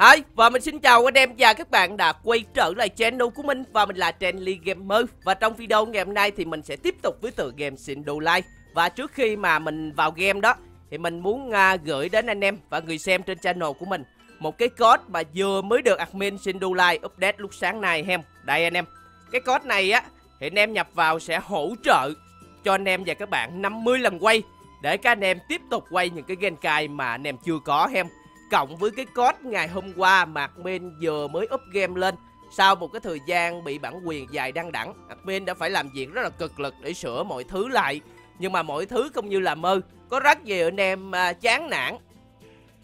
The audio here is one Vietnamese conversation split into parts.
Hi, và mình xin chào anh em và các bạn đã quay trở lại channel của mình. Và mình là Trenly Gamer. Và trong video ngày hôm nay thì mình sẽ tiếp tục với tựa game Sindulai Và trước khi mà mình vào game đó Thì mình muốn uh, gửi đến anh em và người xem trên channel của mình Một cái code mà vừa mới được admin Sindulai update lúc sáng nay em Đây anh em. Cái code này á thì anh em nhập vào sẽ hỗ trợ cho anh em và các bạn 50 lần quay Để các anh em tiếp tục quay những cái game cài mà anh em chưa có em cộng với cái code ngày hôm qua mà admin vừa mới up game lên sau một cái thời gian bị bản quyền dài đăng đẳng. Admin đã phải làm việc rất là cực lực để sửa mọi thứ lại. Nhưng mà mọi thứ không như là mơ có rất nhiều anh em à, chán nản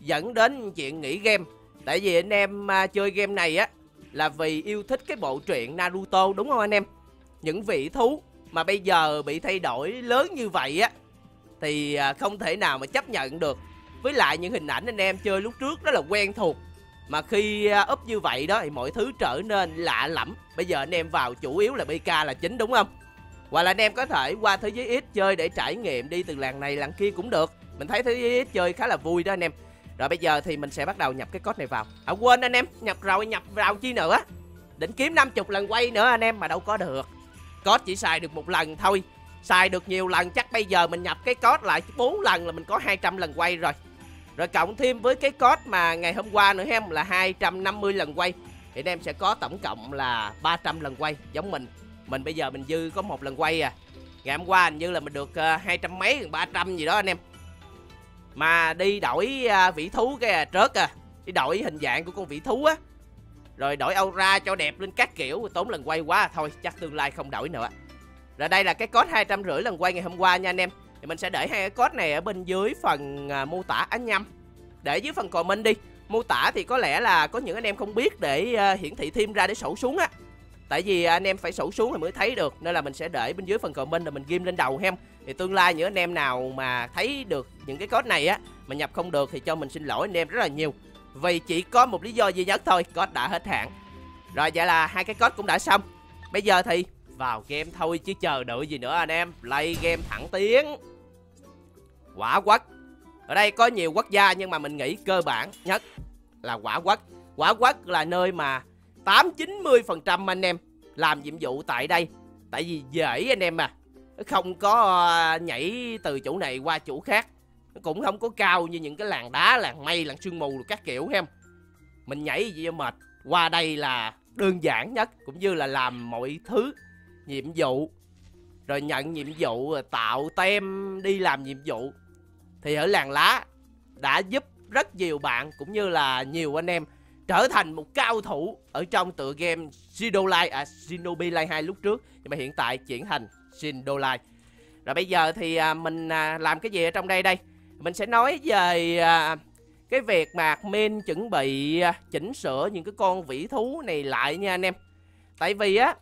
dẫn đến chuyện nghỉ game. Tại vì anh em à, chơi game này á là vì yêu thích cái bộ truyện Naruto đúng không anh em? Những vị thú mà bây giờ bị thay đổi lớn như vậy á thì à, không thể nào mà chấp nhận được với lại những hình ảnh anh em chơi lúc trước rất là quen thuộc. Mà khi à, up như vậy đó thì mọi thứ trở nên lạ lẫm. Bây giờ anh em vào chủ yếu là bk là chính đúng không? Hoặc là anh em có thể qua thế giới ít chơi để trải nghiệm đi từ làng này làng kia cũng được. Mình thấy thế giới ít chơi khá là vui đó anh em. Rồi bây giờ thì mình sẽ bắt đầu nhập cái code này vào. À quên anh em nhập rồi nhập vào chi nữa. Định kiếm 50 lần quay nữa anh em mà đâu có được. Code chỉ xài được một lần thôi. Xài được nhiều lần chắc bây giờ mình nhập cái code lại 4 lần là mình có 200 lần quay rồi rồi cộng thêm với cái code mà ngày hôm qua nữa em là 250 lần quay. Thì anh em sẽ có tổng cộng là 300 lần quay giống mình. Mình bây giờ mình dư có một lần quay à. Ngày hôm qua hình như là mình được ờ, hai trăm mấy gần 300 gì đó anh em. Mà đi đổi ờ, vĩ thú cái à, trớt à. Đi đổi hình dạng của con vĩ thú á. Rồi đổi aura cho đẹp lên các kiểu Tốn lần quay quá. Thôi chắc tương lai không đổi nữa. Rồi đây là cái code 250 lần quay ngày hôm qua nha anh em thì mình sẽ để hai cái code này ở bên dưới phần à, mô tả ánh nhâm. Để dưới phần comment đi. Mô tả thì có lẽ là có những anh em không biết để à, hiển thị thêm ra để sổ xuống á. Tại vì anh em phải sổ xuống thì mới thấy được. Nên là mình sẽ để bên dưới phần comment là mình ghim lên đầu hem thì tương lai những anh em nào mà thấy được những cái code này á mà nhập không được thì cho mình xin lỗi anh em rất là nhiều. Vì chỉ có một lý do duy nhất thôi code đã hết hạn. Rồi vậy là hai cái code cũng đã xong. Bây giờ thì vào game thôi chứ chờ đợi gì nữa anh em. Play game thẳng tiến quả quất ở đây có nhiều quốc gia nhưng mà mình nghĩ cơ bản nhất là quả quất quả quất là nơi mà tám chín mươi phần trăm anh em làm nhiệm vụ tại đây. Tại vì dễ anh em mà, không có ờ, nhảy từ chỗ này qua chỗ khác. Cũng không có cao như những cái làng đá làng mây làng sương mù các kiểu em mình nhảy gì mệt. Qua đây là đơn giản nhất cũng như là làm mọi thứ nhiệm vụ. Rồi nhận nhiệm vụ tạo tem đi làm nhiệm vụ thì ở làng lá đã giúp rất nhiều bạn cũng như là nhiều anh em trở thành một cao thủ ở trong tựa game Shinobi à Shinobi Life 2 lúc trước nhưng mà hiện tại chuyển thành Shinobi rồi bây giờ thì à, mình à, làm cái gì ở trong đây đây? Mình sẽ nói về à, cái việc mà admin chuẩn bị à, chỉnh sửa những cái con vĩ thú này lại nha anh em. Tại vì á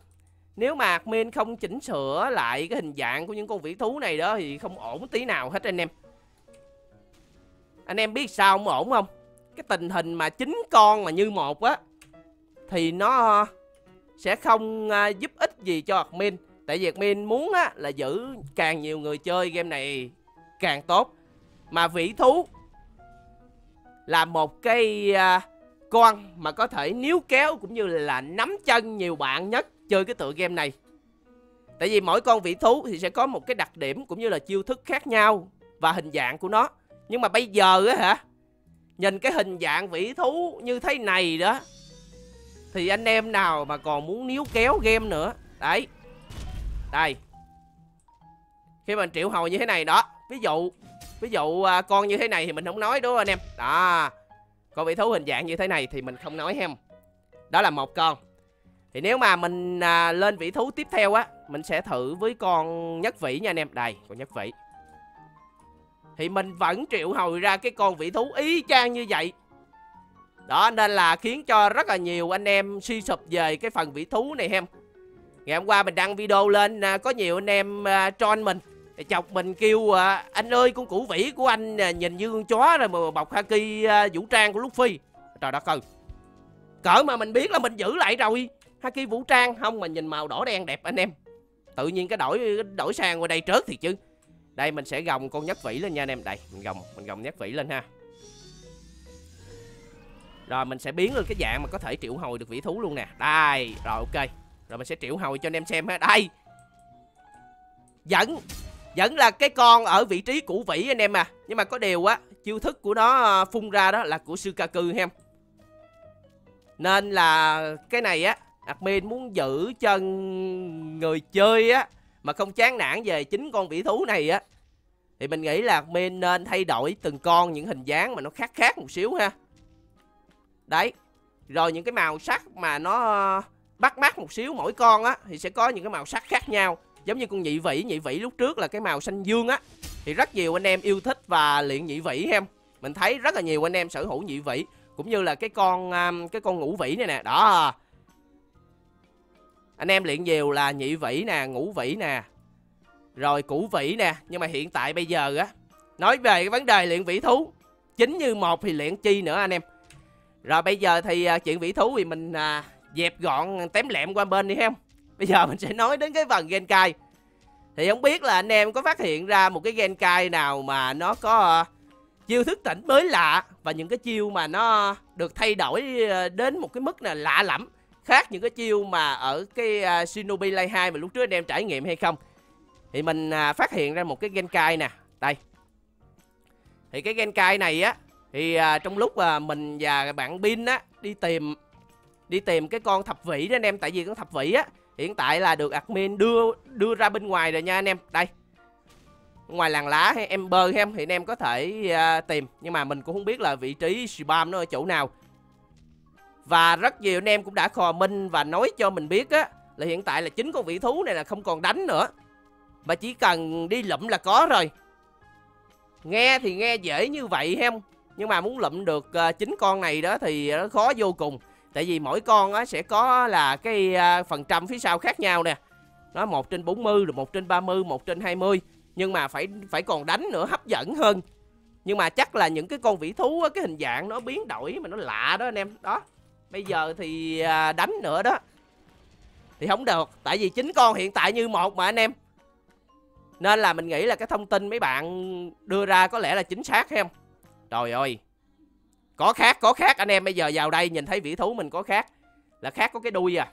nếu mà admin không chỉnh sửa lại cái hình dạng của những con vĩ thú này đó thì không ổn tí nào hết anh em anh em biết sao không? Ổn không? Cái tình hình mà chín con mà như một á, thì nó, sẽ không à, giúp ích gì cho admin. Tại vì admin muốn á, là giữ càng nhiều người chơi game này càng tốt. Mà vĩ thú là một cái à, con mà có thể níu kéo cũng như là nắm chân nhiều bạn nhất chơi cái tựa game này. Tại vì mỗi con vĩ thú thì sẽ có một cái đặc điểm cũng như là chiêu thức khác nhau và hình dạng của nó nhưng mà bây giờ á hả Nhìn cái hình dạng vĩ thú như thế này đó Thì anh em nào mà còn muốn níu kéo game nữa. Đấy. Đây. Khi mình triệu hồi như thế này đó Ví dụ Ví dụ à, con như thế này thì mình không nói đúng không anh em? Đó. Con vĩ thú hình dạng như thế này thì mình không nói hem. Đó là một con. Thì nếu mà mình à, lên vĩ thú tiếp theo á Mình sẽ thử với con nhất vĩ nha anh em. Đây con nhất vĩ thì mình vẫn triệu hồi ra cái con vị thú y chang như vậy. Đó, nên là khiến cho rất là nhiều anh em suy sụp về cái phần vị thú này em. Ngày hôm qua mình đăng video lên à, có nhiều anh em à, troll mình. Chọc mình kêu à, anh ơi, con củ vĩ của anh nhìn như con chó rồi mà bọc haki vũ trang của Luffy. Trời đất ơi. Cỡ mà mình biết là mình giữ lại rồi. Haki vũ trang, không mà nhìn màu đỏ đen đẹp anh em. Tự nhiên cái đổi đổi sang qua đây trớt thì chứ đây, mình sẽ gồng con nhất vĩ lên nha anh em. Đây, mình gồng mình gồng nhất vĩ lên ha. Rồi, mình sẽ biến lên cái dạng mà có thể triệu hồi được vĩ thú luôn nè. Đây, Rồi, ok. Rồi, mình sẽ triệu hồi cho anh em xem ha. Đây. Vẫn Vẫn là cái con ở vị trí cũ vĩ anh em à. Nhưng mà có điều á, Chiêu thức của nó ờ, phun ra đó là của Sukaku em. Nên là cái này á, admin muốn giữ chân người chơi á mà không chán nản về chính con vĩ thú này á, thì mình nghĩ là admin nên thay đổi từng con những hình dáng mà nó khác khác một xíu ha. Đấy, rồi những cái màu sắc mà nó ờ, bắt mắt một xíu mỗi con á, thì sẽ có những cái màu sắc khác nhau. Giống như con nhị vĩ nhị vĩ lúc trước là cái màu xanh dương á, thì rất nhiều anh em yêu thích và luyện nhị vĩ em mình thấy rất là nhiều anh em sở hữu nhị vĩ, cũng như là cái con cái con ngũ vĩ này nè. Đó anh em luyện nhiều là nhị vĩ nè ngũ vĩ nè rồi cũ vĩ nè. Nhưng mà hiện tại bây giờ á nói về cái vấn đề luyện vĩ thú chính như một thì luyện chi nữa anh em. Rồi bây giờ thì à, chuyện vĩ thú thì mình à, dẹp gọn tém lẹm qua bên đi không bây giờ mình sẽ nói đến cái phần genkai thì không biết là anh em có phát hiện ra một cái genkai nào mà nó có uh, chiêu thức tỉnh mới lạ và những cái chiêu mà nó được thay đổi à, đến một cái mức là lạ lẫm? Khác những cái chiêu mà ở cái uh, Shinobi Lay 2 mà lúc trước anh em trải nghiệm hay không? Thì mình uh, phát hiện ra một cái Genkai nè. Đây. Thì cái Genkai này á thì uh, trong lúc uh, mình và bạn Bin á đi tìm đi tìm cái con thập vĩ đó anh em. Tại vì con thập vĩ á hiện tại là được admin đưa đưa ra bên ngoài rồi nha anh em. Đây. Ngoài làng lá hay ember em thì anh em có thể uh, tìm. Nhưng mà mình cũng không biết là vị trí spam nó ở chỗ nào và rất nhiều anh em cũng đã comment và nói cho mình biết á là hiện tại là chính con vị thú này là không còn đánh nữa. Mà chỉ cần đi lụm là có rồi. Nghe thì nghe dễ như vậy hem nhưng mà muốn lụm được ờ, chính con này đó thì nó khó vô cùng. Tại vì mỗi con á sẽ có là cái ờ, phần trăm phía sau khác nhau nè. Nó một trên 40 rồi một trên 30 một trên 20 nhưng mà phải phải còn đánh nữa hấp dẫn hơn. Nhưng mà chắc là những cái con vĩ thú á, cái hình dạng nó biến đổi mà nó lạ đó anh em. Đó bây giờ thì à, đánh nữa đó. Thì không được, tại vì chính con hiện tại như một mà anh em. Nên là mình nghĩ là cái thông tin mấy bạn đưa ra có lẽ là chính xác không? Trời ơi. Có khác có khác, anh em bây giờ vào đây nhìn thấy vĩ thú mình có khác. Là khác có cái đuôi à.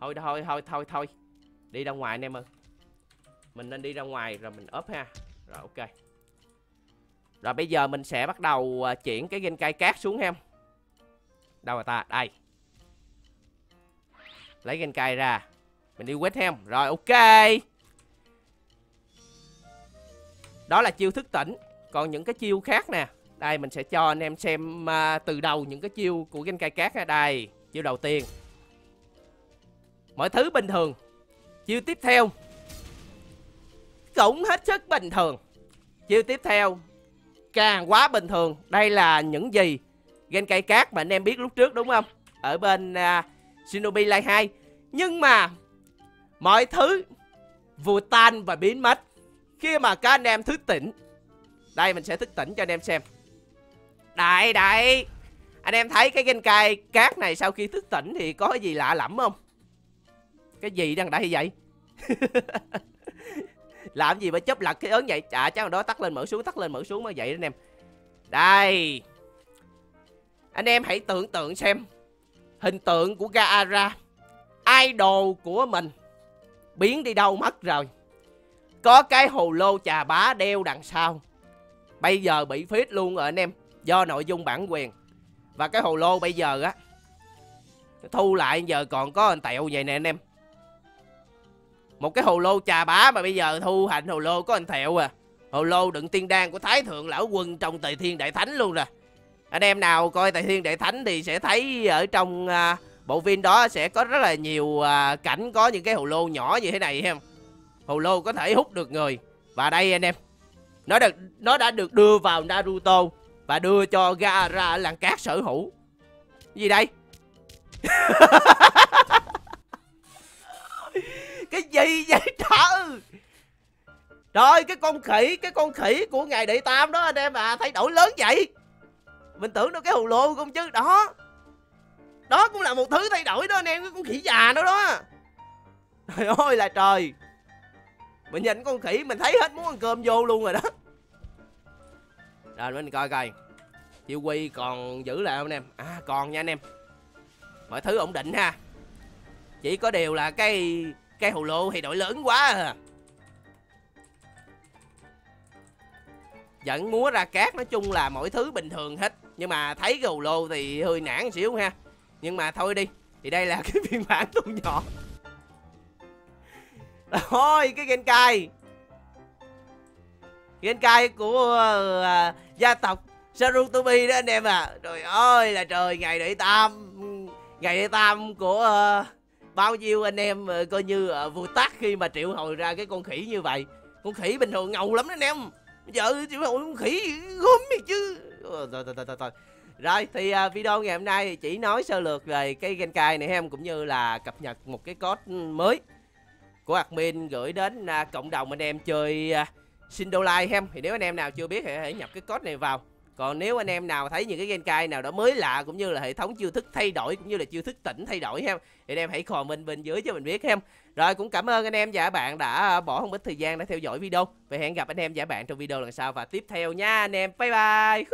Thôi thôi thôi thôi thôi. Đi ra ngoài anh em ơi. Mình nên đi ra ngoài rồi mình ốp ha. Rồi, ok. Rồi bây giờ mình sẽ bắt đầu à, chuyển cái gen cây cát xuống em Đâu rồi ta? Đây. Lấy Genkai ra. Mình đi quét hem. Rồi ok. Đó là chiêu thức tỉnh. Còn những cái chiêu khác nè. Đây mình sẽ cho anh em xem uh, từ đầu những cái chiêu của Genkai cát ở đây Chiêu đầu tiên. Mọi thứ bình thường. Chiêu tiếp theo. Cũng hết sức bình thường. Chiêu tiếp theo. Càng quá bình thường. Đây là những gì? Gen cây cát mà anh em biết lúc trước đúng không? Ở bên uh, Shinobi Light 2 Nhưng mà Mọi thứ Vừa tan và biến mất. Khi mà các anh em thức tỉnh Đây mình sẽ thức tỉnh cho anh em xem. Đây đây. Anh em thấy cái gen cây cát này sau khi thức tỉnh Thì có gì lạ lẫm không? Cái gì đang đây vậy? Làm gì mà chấp lật cái ớn vậy? À chắc đó tắt lên mở xuống Tắt lên mở xuống mới vậy đó anh em. Đây anh em hãy tưởng tượng xem, Hình tượng của Gaara, Idol của mình, Biến đi đâu mất rồi. Có cái hồ lô trà bá đeo đằng sau. Bây giờ bị phết luôn rồi anh em, Do nội dung bản quyền. Và cái hồ lô bây giờ á, Thu lại giờ còn có anh tẹo vậy nè anh em. Một cái hồ lô trà bá mà bây giờ thu hành hồ lô có anh thẹo à. Hồ lô đựng tiên đan của Thái Thượng Lão Quân trong tề thiên đại thánh luôn rồi anh em nào coi tài thiên đệ thánh thì sẽ thấy ở trong uh, bộ phim đó sẽ có rất là nhiều uh, cảnh có những cái hồ lô nhỏ như thế này em hồ lô có thể hút được người. Và đây anh em nó được nó đã được đưa vào Naruto và đưa cho Gaara làng cát sở hữu. Gì đây? Cái gì vậy trời? Rồi cái con khỉ cái con khỉ của ngài đệ tam đó anh em à thay đổi lớn vậy mình tưởng đâu cái hồ lô không chứ, đó. Đó cũng là một thứ thay đổi đó, anh em, cái con khỉ già đó đó. Trời ơi, là trời. Mình nhìn con khỉ, mình thấy hết muốn ăn cơm vô luôn rồi đó. Rồi, mình coi coi. Chiêu quy còn giữ lại không, anh em? À còn nha, anh em. Mọi thứ ổn định ha. Chỉ có điều là cái Cái hồ lô thì đội lớn quá à. Vẫn múa ra cát nói chung là mọi thứ bình thường hết. Nhưng mà thấy cái hồ lô thì hơi nản xíu ha. Nhưng mà thôi đi Thì đây là cái phiên bản thu nhỏ. Thôi cái Genkai Genkai của uh, gia tộc Sarutobi đó anh em à Trời ơi là trời ngày đệ tam Ngày đệ tam của uh, bao nhiêu anh em uh, coi như uh, vua tắt khi mà triệu hồi ra cái con khỉ như vậy. Con khỉ bình thường ngầu lắm đó anh em vợ giờ triệu con khỉ gớm gì chứ. Ờ, thôi thôi thôi thôi. Rồi thì uh, video ngày hôm nay chỉ nói sơ lược về cái Genkai này em Cũng như là cập nhật một cái code mới của admin gửi đến uh, cộng đồng anh em chơi à, uh, Sindolai em thì nếu anh em nào chưa biết thì hãy nhập cái code này vào còn nếu anh em nào thấy những cái Genkai nào đó mới lạ cũng như là hệ thống chiêu thức thay đổi, cũng như là chiêu thức tỉnh thay đổi ha, thì anh em hãy comment bên dưới cho mình biết ha. Rồi, cũng cảm ơn anh em và các bạn đã à, bỏ không ít thời gian để theo dõi video. Và hẹn gặp anh em và các bạn trong video lần sau và tiếp theo nha anh em. Bye bye.